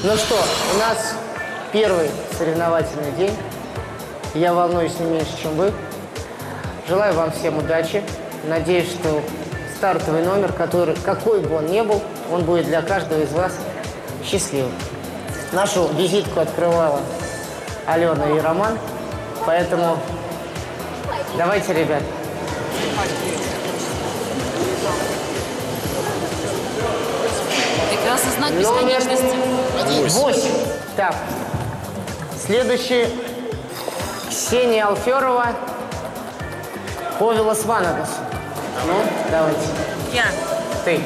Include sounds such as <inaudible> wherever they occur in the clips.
Ну что, у нас первый соревновательный день. Я волнуюсь не меньше, чем вы. Желаю вам всем удачи. Надеюсь, что стартовый номер, который, какой бы он ни был, он будет для каждого из вас счастливым. Нашу визитку открывала Алена и Роман, поэтому давайте, ребят, знак Номер бесконечности. 8. Так. Следующий. Ксения Алферова. Повела Сванагас. Ну, давайте. Я. Ты.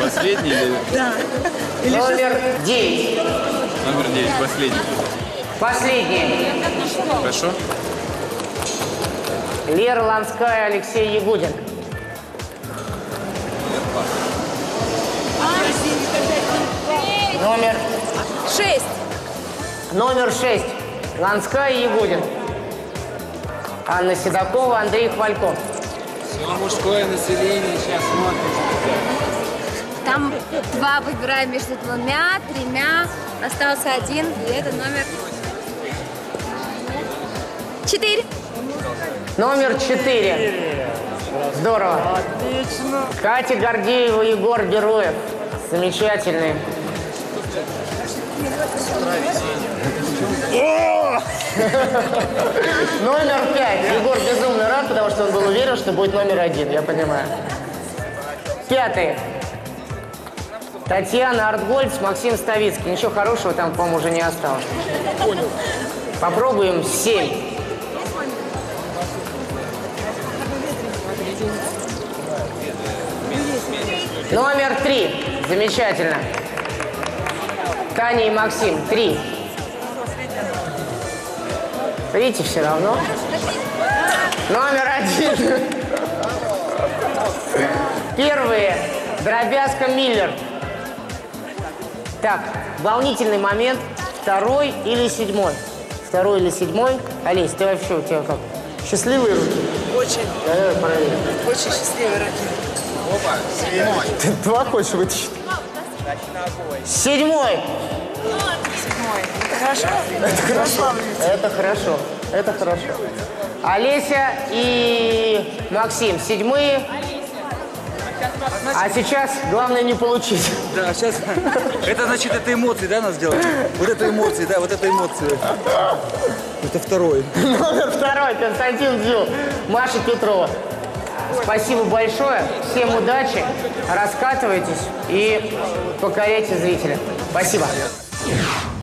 Последний или <laughs> Номер 9. номер 9? Последний. Последний. Хорошо? Лера Ланская, Алексей Ягудин. Номер, Шесть. номер 6. Ланская и Ягудин. Анна Седокова, Андрей Хвальков. Все мужское население сейчас смотрит. Там два выбираем между двумя, тремя. Остался один, и это номер... Четыре. Номер 4. Здорово. Отлично. Катя Гордеева, Егор Героев. Замечательные. Номер пять. Егор безумно рад, потому что он был уверен, что будет номер один, я понимаю. Пятый. Татьяна Артгольц, Максим Ставицкий. Ничего хорошего там, по-моему, уже не осталось. Попробуем семь. Номер три. Замечательно. Таня и Максим. Три. Видите, все равно. Номер один. Первые. Дробязка Миллер. Так, волнительный момент. Второй или седьмой? Второй или седьмой? Олесь, ты вообще у тебя как? Счастливые руки? Очень, Давай проверим. очень счастливый руки. Ты два хочешь вытащить? Седьмой. Седьмой. Хорошо? Это хорошо. Это хорошо. Это хорошо. Олеся и Максим седьмые. А сейчас главное не получить. Да, сейчас. Это значит, это эмоции, да, нас делать? Вот это эмоции, да, вот это эмоции. Это второй. Номер второй. Константин Дзю. Маша Петрова. Спасибо большое. Всем удачи. Раскатывайтесь и покоряйте зрителя. Спасибо.